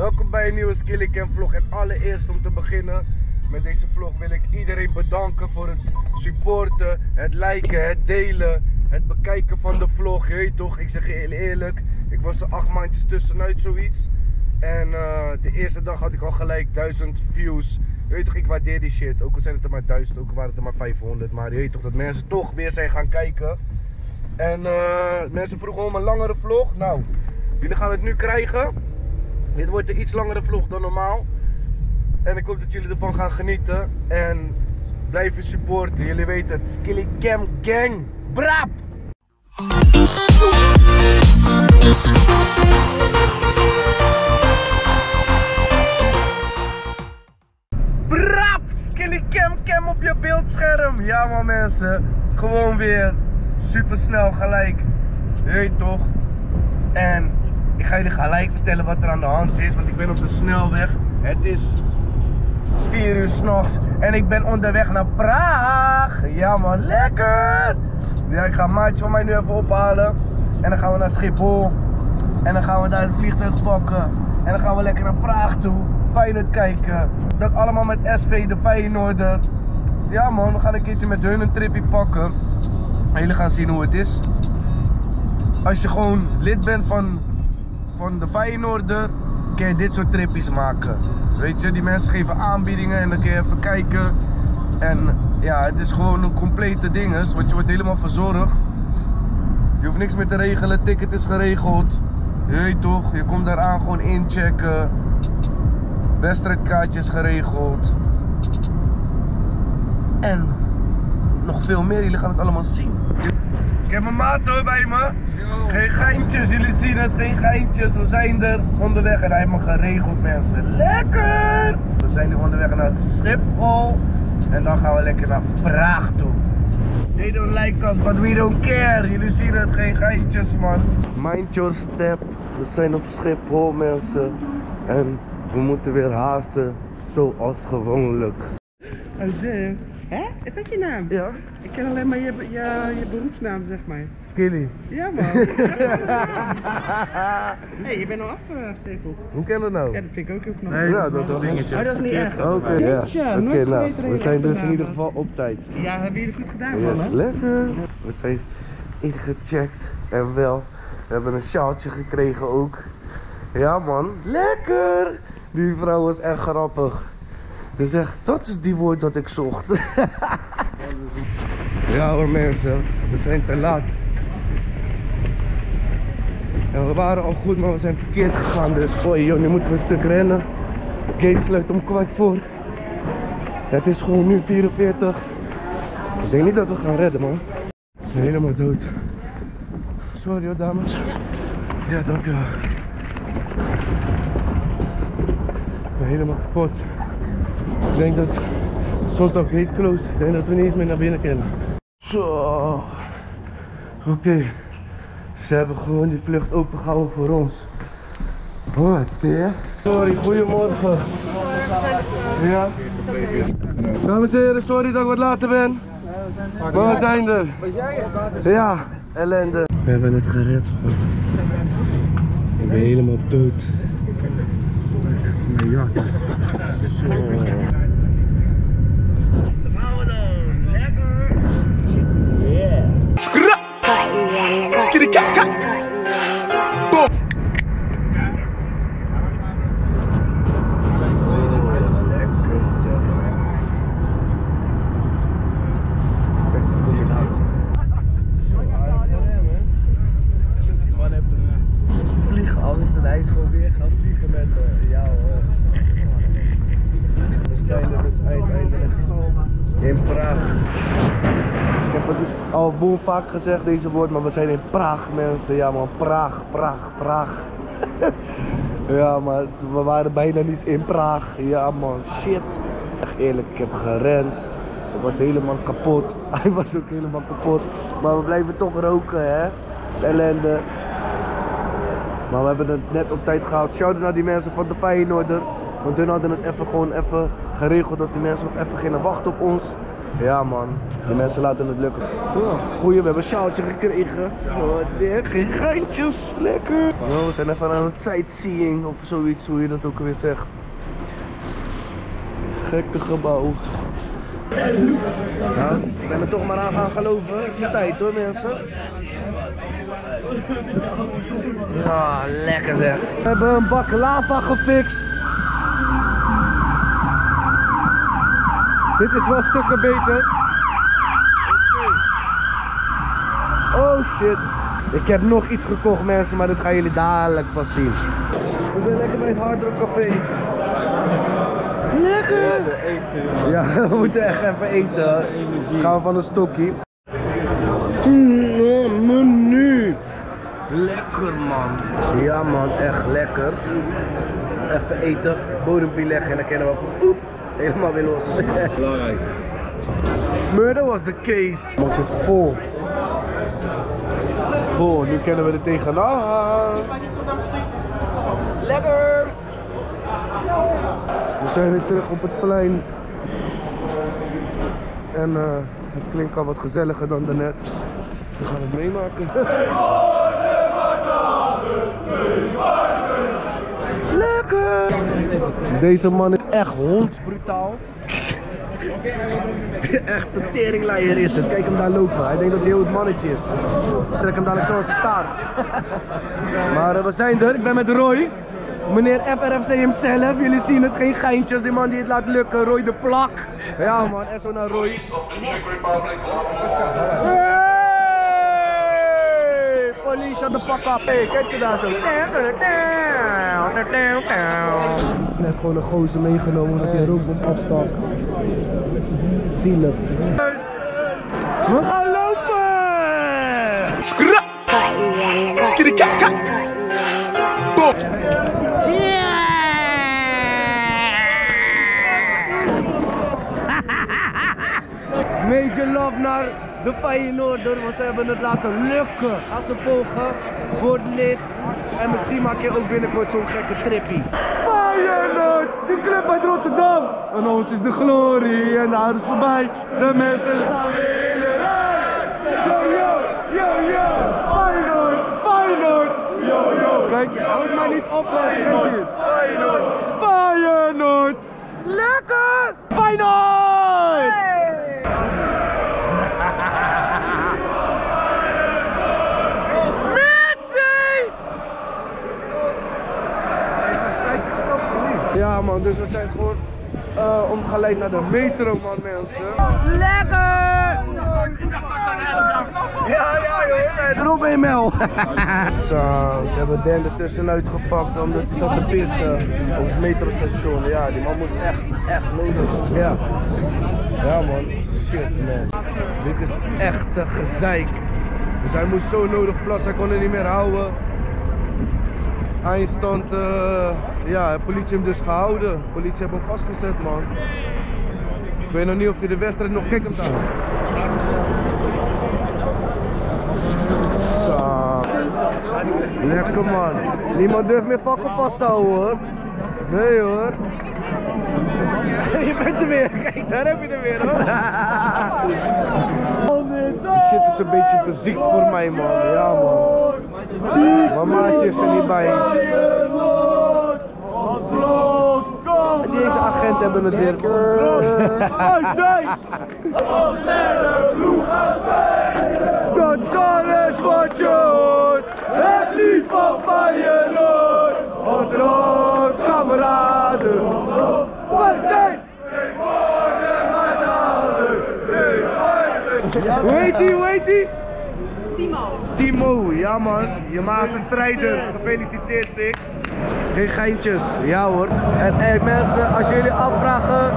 Welkom bij een nieuwe Skillycam vlog. En allereerst om te beginnen met deze vlog wil ik iedereen bedanken voor het supporten, het liken, het delen, het bekijken van de vlog. Je weet toch, ik zeg je heel eerlijk, ik was er acht maandjes tussenuit zoiets. En eh, de eerste dag had ik al gelijk 1000 views. Je weet toch, ik waardeer die shit. Ook al zijn het er maar 1000, ook al waren het er maar 500. Maar je weet toch dat mensen toch weer zijn gaan kijken. En eh, mensen vroegen om een langere vlog. Nou, jullie gaan het nu krijgen. Dit wordt een iets langere vlog dan normaal. En ik hoop dat jullie ervan gaan genieten. En blijven supporten. Jullie weten het. Skilly Cam Gang. Brap! Brap! Skilly Cam Cam op je beeldscherm. Ja man mensen. Gewoon weer super snel gelijk. Je weet toch? En ik ga jullie gelijk vertellen wat er aan de hand is. Want ik ben op de snelweg. Het is 4 uur s'nachts. En ik ben onderweg naar Praag. Ja man, lekker! Ja, ik ga een maatje van mij nu even ophalen. En dan gaan we naar Schiphol. En dan gaan we daar het vliegtuig pakken. En dan gaan we lekker naar Praag toe. Feyenoord kijken. Dat allemaal met SV, de Feyenoorder. Ja man, we gaan een keertje met hun een tripje pakken. En jullie gaan zien hoe het is. Als je gewoon lid bent van, van de Feyenoorder, kun je dit soort tripjes maken. Weet je, die mensen geven aanbiedingen en dan kun je even kijken. En ja, het is gewoon een complete dinges, want je wordt helemaal verzorgd. Je hoeft niks meer te regelen, ticket is geregeld. Je toch, je komt daar aan gewoon inchecken. Wedstrijdkaartjes geregeld. En nog veel meer, jullie gaan het allemaal zien. Ik heb mijn maat hoor bij me. Geen geintjes, jullie zien het, geen geintjes. We zijn er onderweg en hij me geregeld mensen. Lekker! We zijn nu onderweg naar Schiphol. En dan gaan we lekker naar Praag toe. They don't like us, but we don't care. Jullie zien het, geen geintjes man. Mind your step. We zijn op Schiphol mensen. En we moeten weer haasten, zoals gewoonlijk. Oh, zo. Hè? Is dat je naam? Ja, Ik ken alleen maar je, je, je beroepsnaam, zeg maar. Skilly. Ja, man. Hé, hey, je bent al afgezekeld. Hoe ken je dat nou? Ja, dat vind ik ook heel knap. Ja, dat is wel dingetje. Oh, dat is niet erg. Oké, ja. Oké, nou, we zijn echt dus in ieder geval op tijd. Ja, hebben jullie goed gedaan, man. Yes, lekker. We zijn ingecheckt en wel. We hebben een sjaaltje gekregen ook. Ja man, lekker. Die vrouw was echt grappig. Die zegt, dat is die woord dat ik zocht. ja hoor mensen, we zijn te laat. We waren al goed, maar we zijn verkeerd gegaan. Dus oei, joh, nu moeten we een stuk rennen. Gate sluit om kwart voor. Het is gewoon nu 44. Ik denk niet dat we gaan redden, man. We zijn helemaal dood. Sorry hoor, dames. Ja, dankjewel. Ik ben helemaal kapot. Ik denk dat stond ook heet closed. Ik denk dat we niet eens meer naar binnen kunnen. Zo. Oké. Ze hebben gewoon die vlucht opengehouden voor ons. Wat, hè? Sorry, goedemorgen. Ja. Dames en heren, sorry dat ik wat later ben. Maar we zijn er. Ja, ellende. We hebben het gered. Ik ben helemaal dood. Mijn jas. Lekker zeg. Perfecte combinatie. Zo aardig remmen. Die man heeft een vliegangst en hij is gewoon weer gaan vliegen met eh, jou. eh. We zijn er dus uiteindelijk in Praag. Ik heb het dus vaak gezegd deze woord, maar we zijn in Praag mensen. Ja man, Praag, Praag, Praag. ja maar we waren bijna niet in Praag. Ja man, shit. Echt eerlijk, ik heb gerend. Ik was helemaal kapot. Hij was ook helemaal kapot. Maar we blijven toch roken hè. Ellende. Maar we hebben het net op tijd gehaald. Shout naar die mensen van de Feyenoorder. Want hun hadden het even gewoon even geregeld dat die mensen nog even gingen wachten op ons. Ja man, die mensen laten het lukken. Goeie, we hebben een sjaaltje gekregen. Oh, geintjes, lekker. We zijn even aan het sightseeing of zoiets, hoe je dat ook weer zegt. Gekke gebouw. Ja, ik ben er toch maar aan gaan geloven. Het is tijd hoor mensen. Ja, lekker zeg. We hebben een bak lava gefixt. Dit is wel stukken beter. Oh shit. Ik heb nog iets gekocht mensen, maar dat gaan jullie dadelijk pas zien. We zijn lekker bij het Hard Rock Café. Lekker! Ja, we moeten echt even eten. Gaan we van een stokkie. Mm, menu. Lekker man. Ja man, echt lekker. Even eten, bodempie leggen en dan kunnen we oep, helemaal weer los. Belangrijk. Murder was the case. Maar zit vol. Vol, nu kennen we er tegenaan. Lekker! We zijn weer terug op het plein. En eh, het klinkt al wat gezelliger dan daarnet. We gaan het meemaken. Deze man is echt hondsbrutaal. Echt een teringleier is het. Kijk hem daar lopen. Hij denkt dat hij heel het mannetje is. Trek hem dadelijk zo als de staart. maar eh, we zijn er. Ik ben met Roy. Meneer FRFC hemzelf. Jullie zien het. Geen geintjes. Die man die het laat lukken. Roy de plak. Ja man. En zo naar Roy. Hey! Police, shut the fuck up. Hey, kijk je daar zo. Het is net gewoon een gozer meegenomen omdat hij rookbom afstak. Zielig. We gaan lopen! Major love naar de Feyenoorder, want ze hebben het laten lukken. Ga ze volgen, word lid en misschien maak je ook binnenkort zo'n gekke trippie. Feyenoord, die club uit Rotterdam. En ons is de glorie en daar is voorbij. De mensen staan weer in de rij. Yo, yo, yo, yo. Feyenoord, Feyenoord. Yo, yo. Kijk, houd mij niet op, Feyenoord. Feyenoord. Feyenoord. Lekker. Feyenoord. Ja man, dus we zijn gewoon eh, omgeleid naar de metro man mensen. Lekker! Ja, ja joh, Robin Mel. Zo, ze hebben Dan er tussenuit gepakt omdat hij zat te pissen op het metrostation. Ja, die man moest echt, echt nodig. Ja. Ja man, shit man. Dit is echt een gezeik. Dus hij moest zo nodig plassen, hij kon het niet meer houden. Hij stond, eh, ja, de politie hem dus gehouden. De politie heeft hem vastgezet, man. Ik weet nog niet of hij de wedstrijd nog kijkt hem daar. Zo. Lekker man. Niemand durft meer vakken vasthouden hoor. Nee hoor. je bent er weer. Kijk, daar heb je er weer hoor. Die shit is een beetje verziekt voor mij man. Ja man. Mijn maatje is er niet bij. En deze agenten hebben het weer. Dat is alles wat je hoort. Het lied van Feyenoord. Wat rood, kameraden. Partij. Hoe heet die, hoe heet die? Timo. Ja man. Je maas een strijder. Gefeliciteerd, pik. Geen geintjes. Ja hoor. En mensen, als jullie afvragen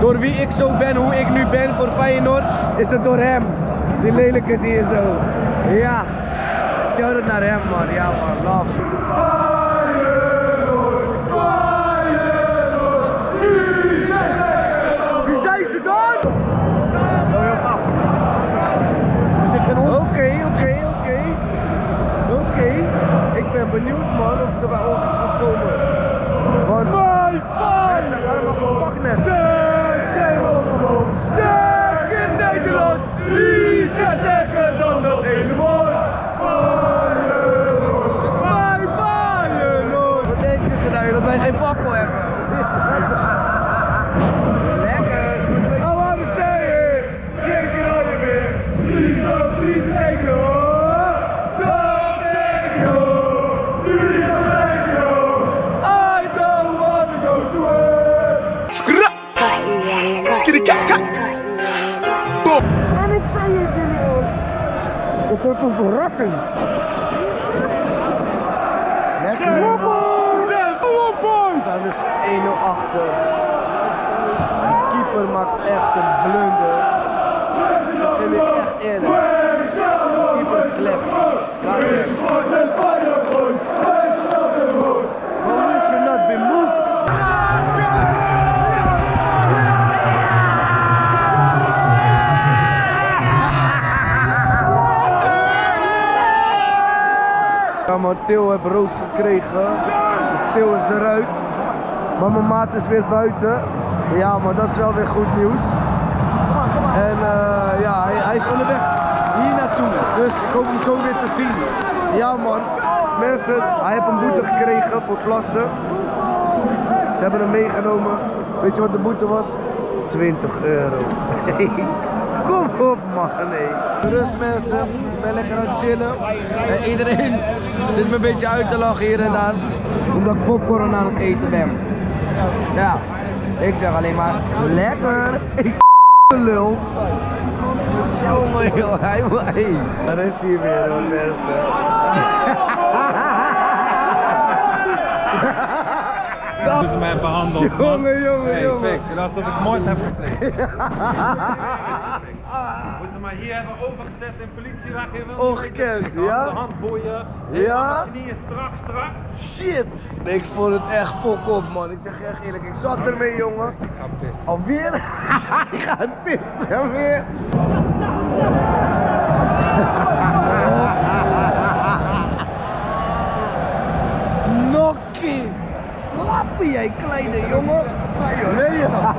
door wie ik zo ben, hoe ik nu ben voor Feyenoord, is het door hem. Die lelijke die is zo. Ja. Shout out naar hem man. Ja man, love. Benieuwd man of er bij ons iets gaat komen. Een soort van verrassing. Lekker. We staan dus 1-0 achter. De keeper maakt echt een blunder. Ik vind het echt eerlijk. De keeper is slecht. Hem. Til heeft rood gekregen. Dus Til is eruit. Maar mijn maat is weer buiten. Ja, maar dat is wel weer goed nieuws. En eh, ja, hij, hij is onderweg hier naartoe. Dus ik hoop hem zo weer te zien. Ja man. Mensen, hij heeft een boete gekregen voor plassen. Ze hebben hem meegenomen. Weet je wat de boete was? 20 euro. Kom op man, nee. Rust mensen, ik ben lekker aan het chillen. En iedereen zit me een beetje uit te lachen hier en daar. Omdat ik popcorn aan het eten ben. Ja, ik zeg alleen maar lekker. Ik lul. Jongen joh, hij hij. Daar is hij weer hoor mensen. Hoe ze mij behandeld. man. Jongen, jongen, Hey, jongen. Fik, alsof ik moord heb Hoe ze mij hier hebben overgezet in politiewagen. niet Ongekend, ja? De handboeien. Ja? De knieën strak, strak. Shit. Ik vond het echt fok op man. Ik zeg je echt eerlijk, ik zat ermee jongen. Ik ga pissen. Alweer? Hij gaat pissen alweer. Nokkie! Slaap jij kleine jongen? Nee joh.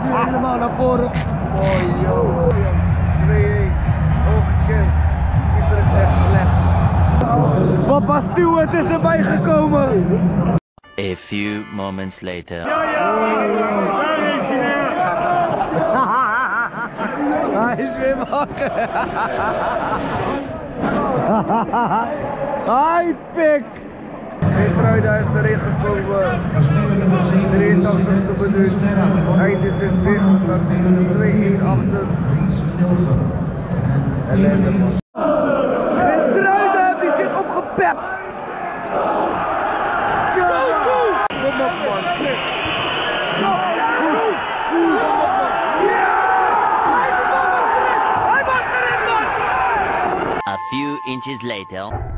Nu helemaal naar voren. Oh joh. 2-1. Ongekend. Keeper is echt slecht. Papa Stewart is erbij gekomen. A few moments later. Hij is weer wakker. Hi, pik. Geertruida is erin gekomen. 83ste minuut. Eind is in zicht. We staan 2-1 achter. Ellende man. Geertruida heeft die shit opgepept. Kom op man. A few inches later.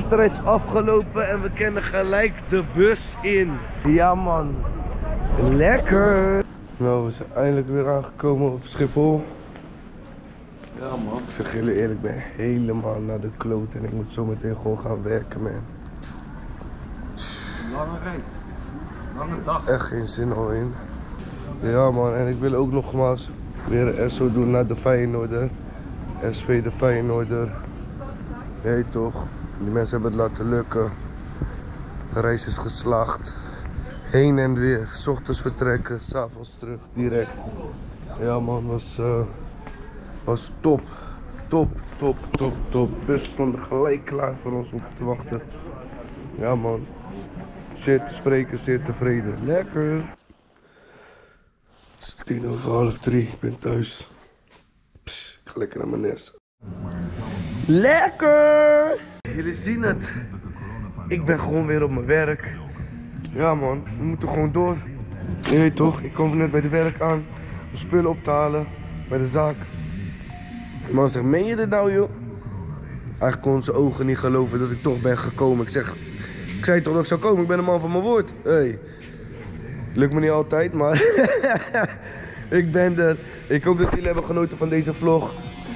Wedstrijd is afgelopen en we kennen gelijk de bus in. Ja man, lekker. Nou, we zijn eindelijk weer aangekomen op Schiphol. Ja man. Ik zeg jullie eerlijk, ik ben helemaal naar de kloot en ik moet zo meteen gewoon gaan werken man. Lange reis. Lange dag. echt geen zin al in. Ja man, en ik wil ook nogmaals weer een SO doen naar de Feyenoorder. SV de Feyenoorder. Nee toch, die mensen hebben het laten lukken. De reis is geslaagd. Heen en weer, 's ochtends vertrekken, s'avonds terug, direct. Ja man, was, eh, was top. Top, top, top, top. Bus stond gelijk klaar voor ons om te wachten. Ja man, zeer te spreken, zeer tevreden. Lekker. Het is tien over half drie, ik ben thuis. Pss, ik ga lekker naar mijn nest. Lekker! Jullie zien het. Ik ben gewoon weer op mijn werk. Ja man, we moeten gewoon door. Je weet toch, ik kom net bij de werk aan. Om spullen op te halen. Bij de zaak. De man zegt, meen je dit nou joh? Eigenlijk kon zijn ogen niet geloven dat ik toch ben gekomen. Ik zeg, ik zei toch dat ik zou komen, ik ben een man van mijn woord. Hey. Lukt me niet altijd, maar ik ben er. Ik hoop dat jullie hebben genoten van deze vlog.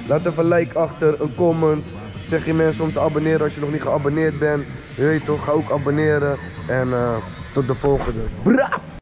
Laat even een like achter, een comment. Zeg je mensen om te abonneren als je nog niet geabonneerd bent. Je toch, ga ook abonneren. En eh, tot de volgende. Brap!